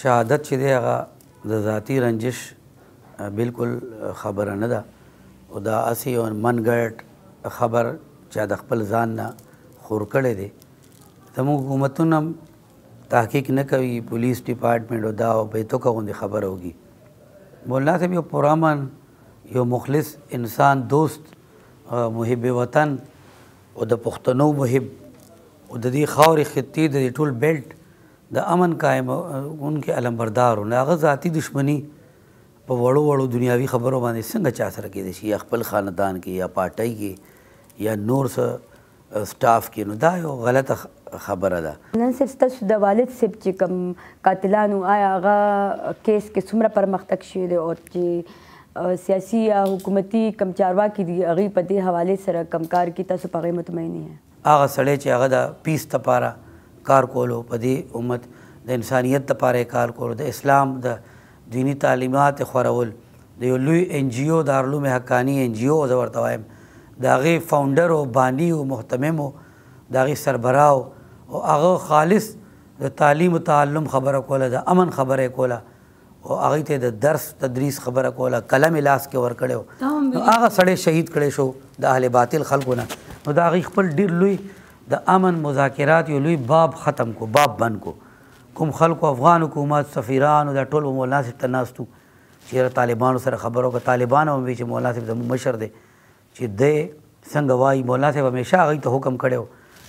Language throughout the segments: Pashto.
شهادت چې دی هغه د ذاتي رنجش بالکل خبره نه ده او دا اسی یو من ګرټ خبر چې د خپل ځان نه خور کړی دی زموږ حکومتونه تحقیق نه کوي پولیس ډپارټمنټ او دا او به تو کوم خبره وږي مولا صاحب یو پرامن یو مخلص انسان دوست محب وطن او د پښتنو محب او د دې خاورې خطې د ټول بیلټ د امن قايمونکي علمبردار و، نو هغه ذاتي دښمني په وړو وړو دنياوي خبرو باندې څنګه چا سره کېدای شي، يا خپل خاندان کې، يا پارټۍ کې، يا نور څه سټاف کې، نو دا يوه غلطه خبره ده. مننه صیب ستاسو د والد صیب چې کوم قاتلان وو ایا هغه کیس کې څومره پرمختګ شوی دی او چې سیاسي یا حکومتي کوم چارواکي دي هغوی په دې حوالې سره کوم کار کوي تاسو په هغې مطمئن یئ؟ هغه سړی چی هغه د پیس دپاره کار کولو په دی امت د انسانیت دپاره یې کار کولو د اسلام د دینی تعلیمات یې خورول د یو لوی این جی او دارلوم حقانی این جی او زه ورته وایم د هغې فاونډر او بانی او مهتمم او د هغې سربراه او هغه خالص د تعلیم او تعلم خبره کوله د امن خبره یې کوله او هغه ته د درس تدریس خبره کوله قلم یې لاس کې ورکړی و دا هم نو ویلي هغه سړی شهید کړی شو د اهل باطل خلکو نه نو د هغوی خپل ډېر لوی د امن مذاکرات یو لوی باب ختم کو باب بند کو کوم خلکو افغان حکومت سفیرانو دا ټول به مولانا صاحب ته ناست وو چې یاره طالبانو سره خبره وکړه طالبان هم وي چې مولانا صاحب زموږ مشر دی چی دی څنګه وایی مولا صاحب همیشه هغوی ته حکم کړی وو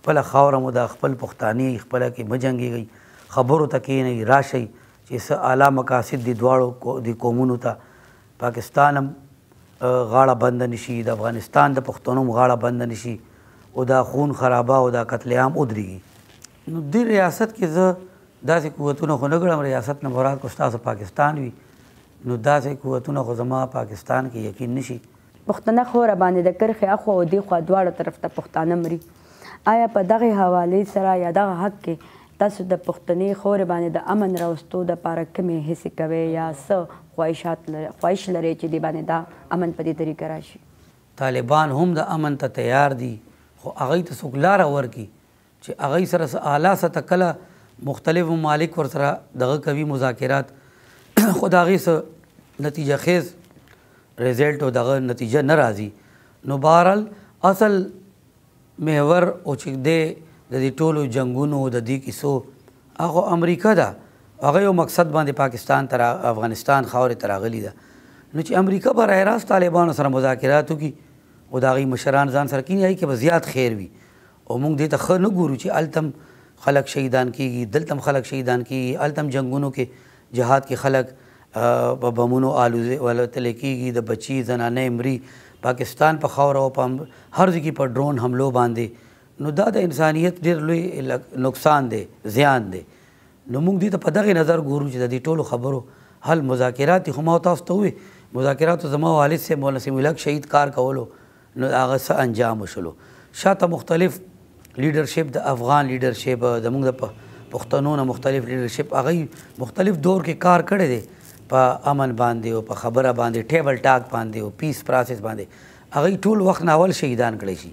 خپله خاوره مو ده خپل پښتانه یی خپله کی مه جنګیږی خبرو ته کینئ راشئ چی څه اعلی مقاصد دی دواړو دی قومونو ته پاکستان هم غاړه بنده نشی د افغانستان د پښتنو هم غاړه بنده نشی او دا خون خرابه او دا قتل عام ودریږي نو دې ریاست کې زه داسې قوتونه خو نه ګڼم ریاست نه مراد کو ستاسو پاکستان وي نو داسې قوتونه خو زما پاکستان کې یقین نشي پښتنه خو راباندې د کرښې اخوا او دېخوا دواړو طرف ته پښتانه مري. آیا په دغې حوالې سره یا دغه حق کې تاسو د پښتنې خاورې باندې د امن راوستو د پاره کومې هڅې کوئ یا څه خواهشات خواهش لرئ چې دې باندې دا امن په دې طریقه راشي؟ طالبان هم د امن ته تیار دي خو هغوی ته څوک لاره ورکړي چې هغوی سره څه اعلی سطح کله مختلف ممالک ورسره دغه کوي مذاکرات خو د هغې څه نتیجه خیز ریزلټ او دغه نتیجه نه راځي نو بهرحال اصل محور او چې دی د دې ټولو جنگونو د دې کیسو هغه امریکا ده هغه یو مقصد باندې پاکستان تر افغانستان خاورې تر غلي ده نو چې امریکا پر راست طالبانو سره مذاکرات وکړي او دا غي مشران ځان سره کینی هي کې به زیات خیر وي او موږ دې ته ښه نه ګورو چې هلته هم خلک شهیدان کېږي، دلته هم خلک شهیدان کېږي، هلته هم جنګونو کې جهاد کې خلک په بمونو الوتلې کېږي، د بچي زنانۍ مري، پاکستان په خاوره او په هر ځای کې په ډرون حملو باندې نو دا د انسانیت ډېر لوی نقصان دی، زیان دی. نو موږ دې ته په دغه نظر ګورو چې د دې ټولو خبرو حل مذاکرات دي، خو ما تاسو ته وویل مذاکراتو زما والد صاحب مولانا سمیع الحق شهید کار کولو نو د هغه څه انجام وشلو شاته مختلف لیډرشپ د افغان لیډرشپ د موږ د پښتنو نه مختلف لیډرشپ هغه مختلف دور کې کار کړی دی په امن باندې او په خبره باندې ټیبل ټاک باندې او پیس پروسس باندې هغه ټول وخت ناول شهیدان کړی شي